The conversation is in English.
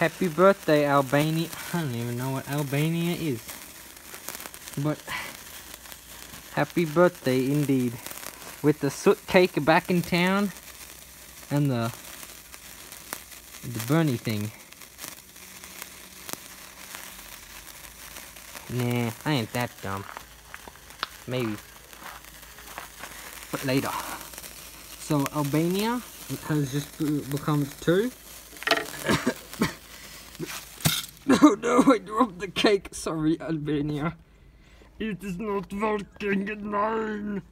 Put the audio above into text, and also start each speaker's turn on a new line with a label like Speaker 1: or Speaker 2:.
Speaker 1: Happy birthday, Albania. I don't even know what Albania is. But happy birthday indeed. With the soot cake back in town and the the Bernie thing. Nah, I ain't that dumb. Maybe. But later. So Albania has just be- become two. No, no, I dropped the cake. Sorry, Albania. It is not working. at Nine.